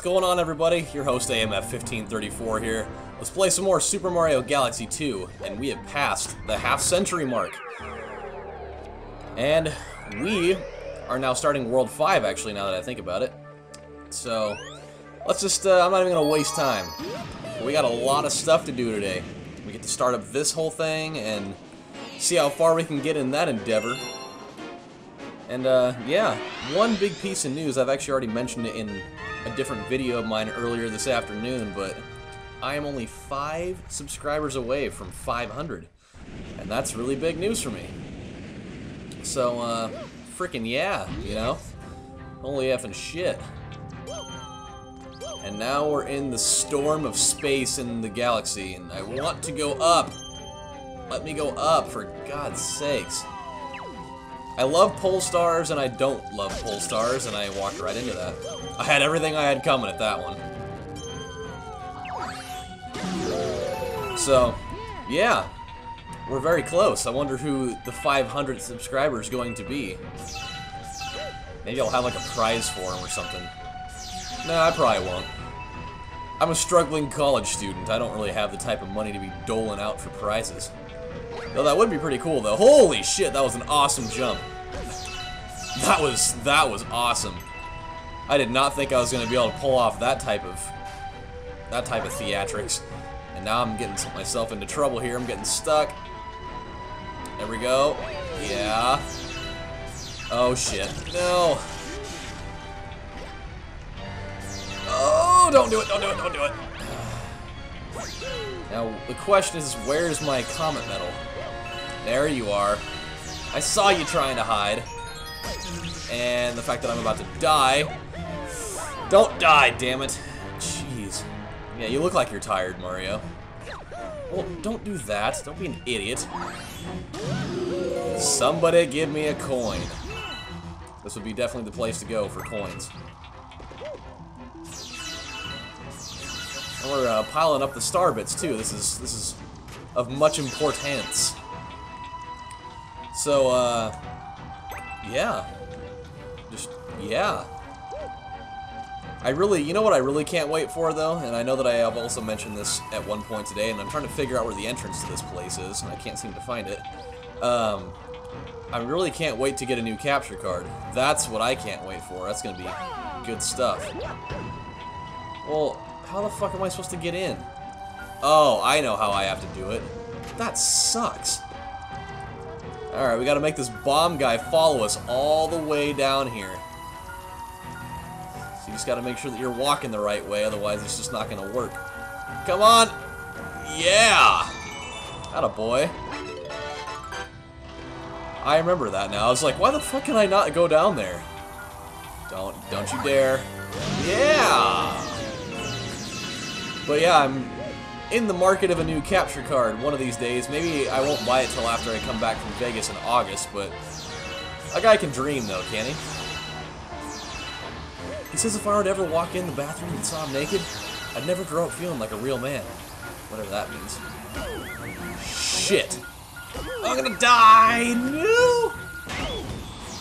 What's going on everybody? Your host AMF1534 here. Let's play some more Super Mario Galaxy 2, and we have passed the half century mark. And we are now starting World 5 actually now that I think about it. So, let's just, uh, I'm not even to waste time. We got a lot of stuff to do today. We get to start up this whole thing and see how far we can get in that endeavor. And, uh, yeah, one big piece of news, I've actually already mentioned it in a different video of mine earlier this afternoon, but I am only five subscribers away from 500. And that's really big news for me. So, uh, freaking yeah, you know? Holy effing shit. And now we're in the storm of space in the galaxy, and I want to go up. Let me go up, for God's sakes. I love Pull Stars, and I don't love Pull Stars, and I walked right into that. I had everything I had coming at that one. So, yeah. We're very close. I wonder who the 500 subscribers is going to be. Maybe I'll have like a prize for him or something. Nah, I probably won't. I'm a struggling college student. I don't really have the type of money to be doling out for prizes. Though that would be pretty cool, though. Holy shit, that was an awesome jump. That was, that was awesome. I did not think I was going to be able to pull off that type of, that type of theatrics. And now I'm getting myself into trouble here. I'm getting stuck. There we go. Yeah. Oh, shit. No. Oh, don't do it, don't do it, don't do it. Now, the question is, where's my comet medal? There you are. I saw you trying to hide. And the fact that I'm about to die. Don't die, damn it. Jeez. Yeah, you look like you're tired, Mario. Well, don't do that. Don't be an idiot. Somebody give me a coin. This would be definitely the place to go for coins. And we're uh, piling up the star bits too. This is this is of much importance. So, uh, yeah, just yeah. I really, you know what I really can't wait for though, and I know that I have also mentioned this at one point today, and I'm trying to figure out where the entrance to this place is, and I can't seem to find it. Um, I really can't wait to get a new capture card. That's what I can't wait for. That's gonna be good stuff. Well, how the fuck am I supposed to get in? Oh, I know how I have to do it. That sucks. Alright, we gotta make this bomb guy follow us all the way down here. You just gotta make sure that you're walking the right way, otherwise it's just not gonna work. Come on! Yeah! A boy. I remember that now. I was like, why the fuck can I not go down there? Don't, don't you dare. Yeah! But yeah, I'm in the market of a new capture card one of these days. Maybe I won't buy it till after I come back from Vegas in August, but a guy can dream though, can he? He says if I were to ever walk in the bathroom and saw him naked, I'd never grow up feeling like a real man. Whatever that means. Shit. I'm gonna die! No!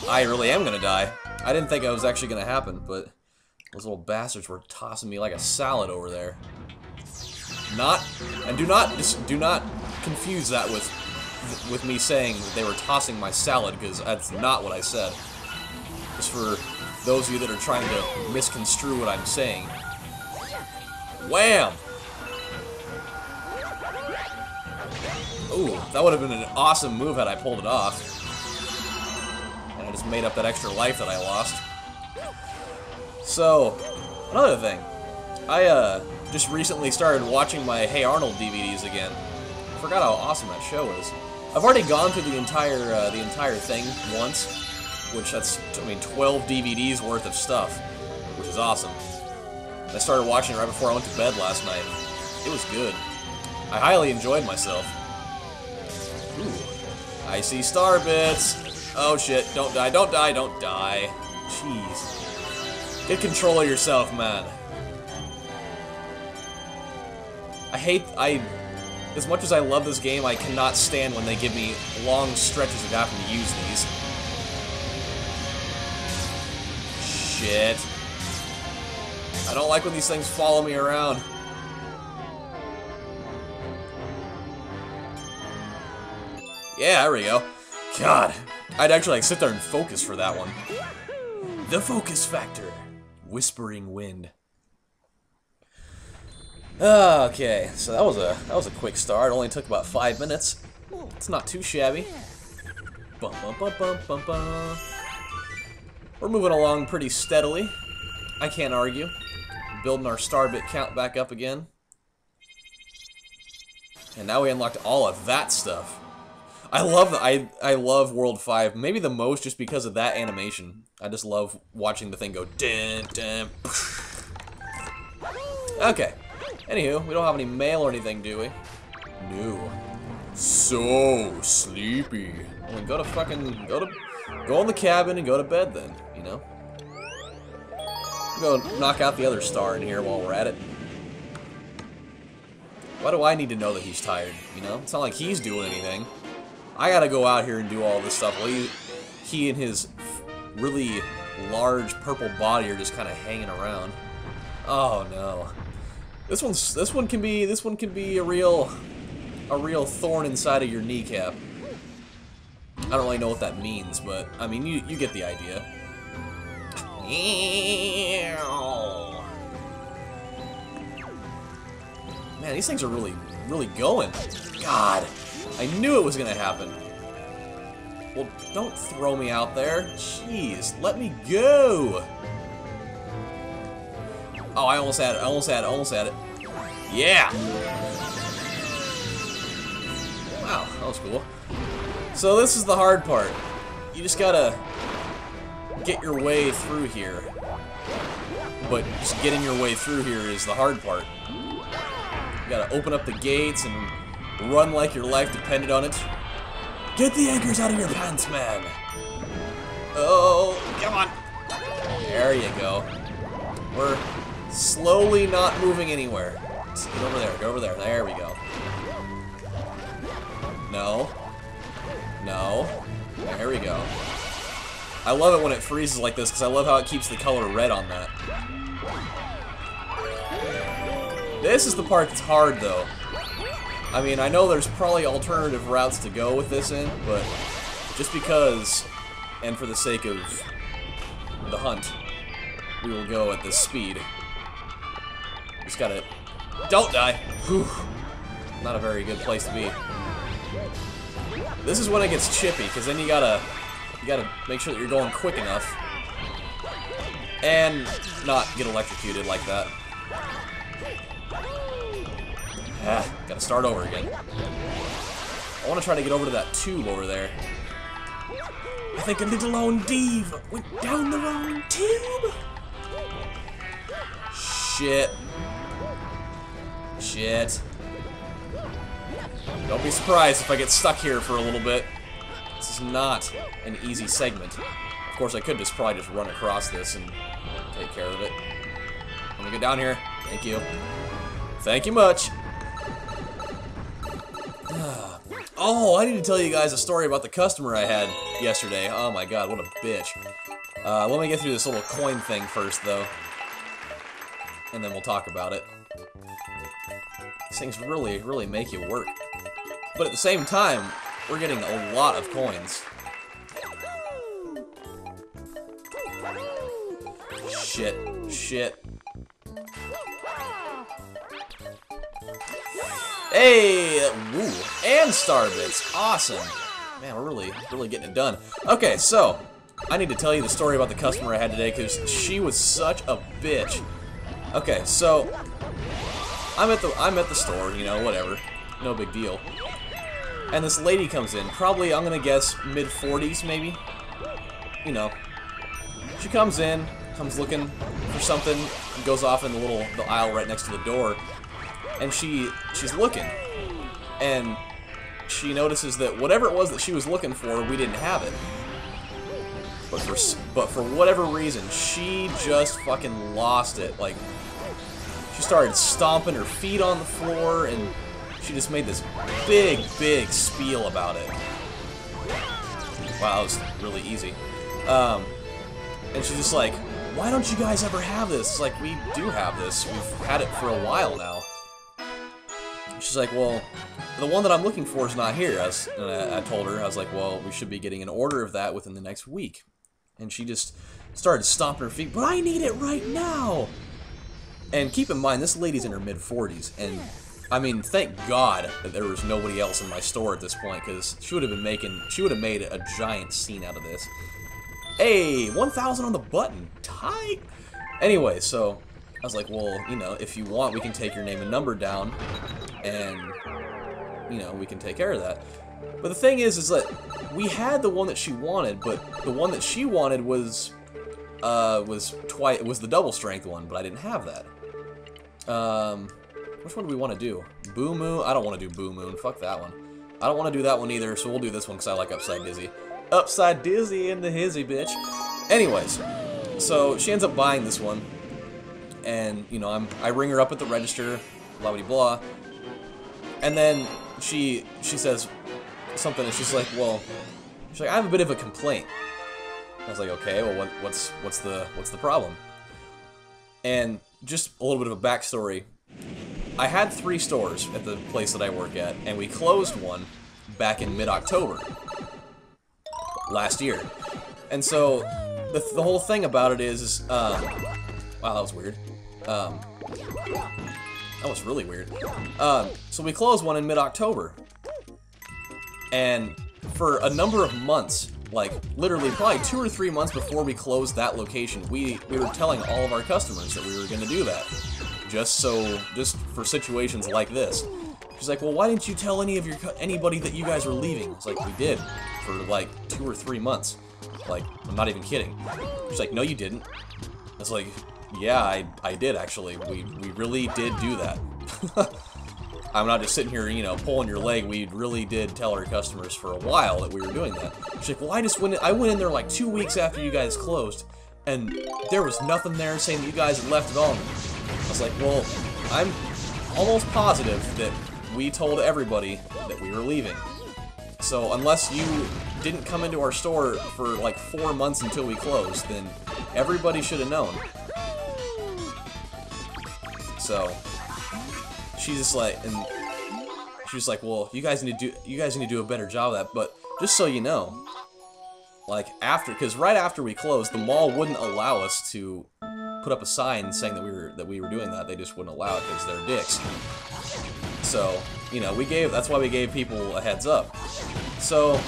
I really am gonna die. I didn't think it was actually gonna happen, but those little bastards were tossing me like a salad over there. Not, and do not, just do not confuse that with, with me saying that they were tossing my salad, because that's not what I said. Just for those of you that are trying to misconstrue what I'm saying. Wham! Ooh, that would have been an awesome move had I pulled it off. And I just made up that extra life that I lost. So, another thing. I, uh, just recently started watching my Hey Arnold DVDs again. Forgot how awesome that show is. I've already gone through the entire uh, the entire thing once, which that's I mean 12 DVDs worth of stuff, which is awesome. I started watching it right before I went to bed last night. It was good. I highly enjoyed myself. Ooh, I see star bits. Oh shit! Don't die! Don't die! Don't die! Jeez. Get control of yourself, man. I hate, I, as much as I love this game, I cannot stand when they give me long stretches of having to use these. Shit. I don't like when these things follow me around. Yeah, there we go. God, I'd actually like sit there and focus for that one. The focus factor. Whispering wind. Okay, so that was a that was a quick start. It only took about five minutes. It's not too shabby. Bum, bum, bum, bum, bum, bum. We're moving along pretty steadily. I can't argue. Building our star bit count back up again. And now we unlocked all of that stuff. I love I I love World 5, maybe the most just because of that animation. I just love watching the thing go dun, dun, Okay. Anywho, we don't have any mail or anything, do we? No. So sleepy. Well, go to fucking go to go in the cabin and go to bed then, you know? Go knock out the other star in here while we're at it. Why do I need to know that he's tired, you know? It's not like he's doing anything. I gotta go out here and do all this stuff while he, he and his really large purple body are just kind of hanging around. Oh no. This one's this one can be this one can be a real a real thorn inside of your kneecap. I don't really know what that means, but I mean you you get the idea. Man, these things are really really going. God. I knew it was gonna happen. Well, don't throw me out there. Jeez, let me go. Oh, I almost had it, I almost had it, almost had it. Yeah! Wow, that was cool. So this is the hard part. You just gotta get your way through here. But just getting your way through here is the hard part. You gotta open up the gates and Run like your life depended on it. Get the anchors out of your pants, man. Oh, come on. There you go. We're slowly not moving anywhere. Just get over there, go over there. There we go. No. No. There we go. I love it when it freezes like this because I love how it keeps the color red on that. This is the part that's hard though. I mean, I know there's probably alternative routes to go with this in, but just because, and for the sake of the hunt, we will go at this speed. Just gotta... Don't die! Whew. Not a very good place to be. This is when it gets chippy, because then you gotta... You gotta make sure that you're going quick enough. And not get electrocuted like that. Ah, gotta start over again. I want to try to get over to that tube over there. I think a little old Dave went down the wrong tube. Shit. Shit. Don't be surprised if I get stuck here for a little bit. This is not an easy segment. Of course, I could just probably just run across this and take care of it. Let me get down here. Thank you. Thank you much. oh, I need to tell you guys a story about the customer I had yesterday. Oh my god, what a bitch. Uh, let me get through this little coin thing first, though. And then we'll talk about it. These things really, really make you work. But at the same time, we're getting a lot of coins. Shit. Shit. Hey! Woo! And star bits. Awesome. Man, we're really, really getting it done. Okay, so, I need to tell you the story about the customer I had today because she was such a bitch. Okay, so, I'm at the I'm at the store, you know, whatever. No big deal. And this lady comes in, probably, I'm gonna guess, mid-40s, maybe? You know. She comes in, comes looking for something, goes off in the little the aisle right next to the door, and she she's looking, and she notices that whatever it was that she was looking for, we didn't have it. But for but for whatever reason, she just fucking lost it. Like she started stomping her feet on the floor, and she just made this big, big spiel about it. Wow, that was really easy. Um, and she's just like, why don't you guys ever have this? It's like, we do have this. We've had it for a while now. She's like, well, the one that I'm looking for is not here. I, was, I, I told her, I was like, well, we should be getting an order of that within the next week. And she just started stomping her feet, but I need it right now! And keep in mind, this lady's in her mid-40s, and I mean, thank God that there was nobody else in my store at this point, because she would have been making, she would have made a giant scene out of this. Hey, 1,000 on the button, tight! Anyway, so, I was like, well, you know, if you want, we can take your name and number down, and, you know, we can take care of that. But the thing is, is that we had the one that she wanted, but the one that she wanted was, uh, was twice, was the double strength one, but I didn't have that. Um, which one do we want to do? Boo Moon? I don't want to do Boo Moon. Fuck that one. I don't want to do that one either, so we'll do this one because I like Upside Dizzy. Upside Dizzy in the hizzy, bitch. Anyways, so she ends up buying this one, and, you know, I'm, I ring her up at the register, blah blah blah, and then she, she says something, and she's like, well, she's like, I have a bit of a complaint. I was like, okay, well, what, what's, what's the, what's the problem? And just a little bit of a backstory. I had three stores at the place that I work at, and we closed one back in mid-October last year. And so, the, the whole thing about it is, um, wow, that was weird. Um, that was really weird. Um, so we closed one in mid-October. And for a number of months, like literally probably two or three months before we closed that location, we, we were telling all of our customers that we were going to do that. Just so, just for situations like this. She's like, well, why didn't you tell any of your anybody that you guys were leaving? It's like, we did for like two or three months. Like, I'm not even kidding. She's like, no, you didn't. It's like, yeah, I, I did actually. We, we really did do that. I'm not just sitting here, you know, pulling your leg. We really did tell our customers for a while that we were doing that. She's like, well, I just went in, I went in there like two weeks after you guys closed, and there was nothing there saying that you guys had left at all. I was like, well, I'm almost positive that we told everybody that we were leaving. So unless you didn't come into our store for like four months until we closed, then everybody should have known. So she's just like, and she's like, well, you guys need to do, you guys need to do a better job of that. But just so you know, like after, because right after we closed, the mall wouldn't allow us to put up a sign saying that we were that we were doing that. They just wouldn't allow it because they're dicks. So you know, we gave that's why we gave people a heads up. So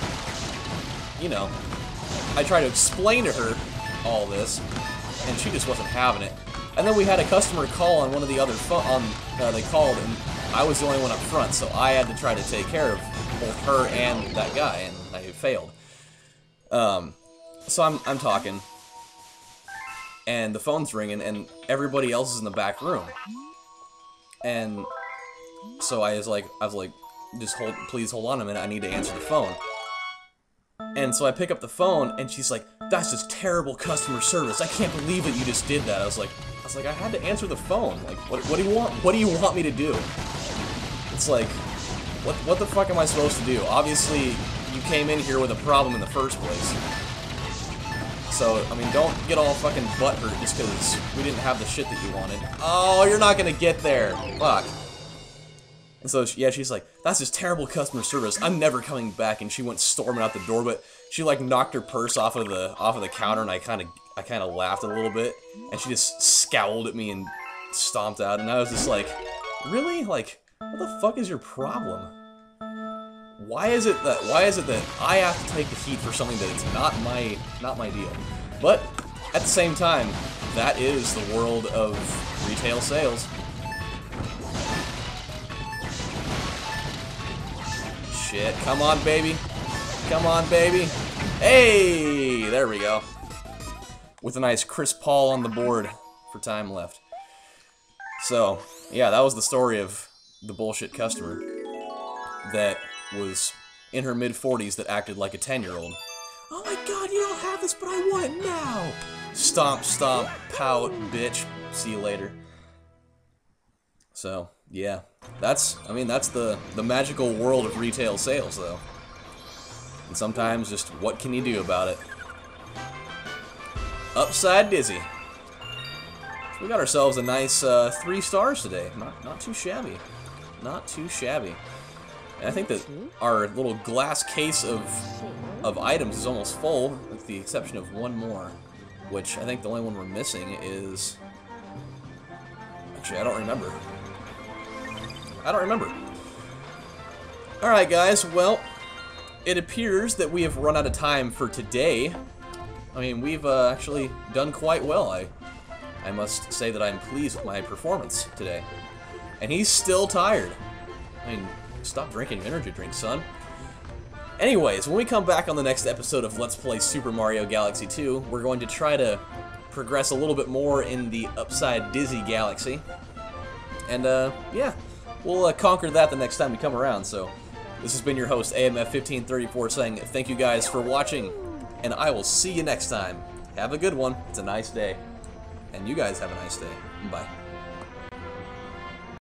you know, I tried to explain to her all this, and she just wasn't having it. And then we had a customer call on one of the other phone. On uh, they called, and I was the only one up front, so I had to try to take care of both her and that guy, and I failed. Um, so I'm I'm talking, and the phone's ringing, and everybody else is in the back room. And so I was like, I was like, just hold, please hold on a minute. I need to answer the phone. And so I pick up the phone, and she's like, "That's just terrible customer service. I can't believe that you just did that." I was like, I was like, I had to answer the phone. Like, what, what do you want? What do you want me to do? It's like, what, what the fuck am I supposed to do? Obviously, you came in here with a problem in the first place. So, I mean, don't get all fucking butthurt just because we didn't have the shit that you wanted. Oh, you're not gonna get there. Fuck. And so, yeah, she's like, that's just terrible customer service. I'm never coming back. And she went storming out the door, but she like knocked her purse off of the off of the counter, and I kind of I kind of laughed a little bit, and she just scowled at me and stomped out, and I was just like, really? Like, what the fuck is your problem? Why is it that why is it that I have to take the heat for something that it's not my not my deal? But at the same time, that is the world of retail sales. Shit, come on, baby. Come on, baby. Hey, there we go. With a nice Chris Paul on the board for time left. So, yeah, that was the story of the bullshit customer that was in her mid-40s that acted like a 10-year-old. Oh my god, you don't have this, but I want it now! Stomp, stomp, pout, bitch. See you later. So, yeah. That's, I mean, that's the, the magical world of retail sales, though. And sometimes, just what can you do about it? Upside Dizzy. we got ourselves a nice uh, three stars today. Not, not too shabby. Not too shabby. And I think that our little glass case of, of items is almost full, with the exception of one more. Which I think the only one we're missing is... Actually, I don't remember. I don't remember. Alright, guys, well, it appears that we have run out of time for today. I mean, we've uh, actually done quite well. I, I must say that I'm pleased with my performance today. And he's still tired. I mean, stop drinking energy drinks, son. Anyways, when we come back on the next episode of Let's Play Super Mario Galaxy 2, we're going to try to progress a little bit more in the Upside Dizzy Galaxy. And, uh, yeah, we'll uh, conquer that the next time we come around, so... This has been your host, AMF1534, saying thank you guys for watching, and I will see you next time. Have a good one. It's a nice day. And you guys have a nice day. Bye.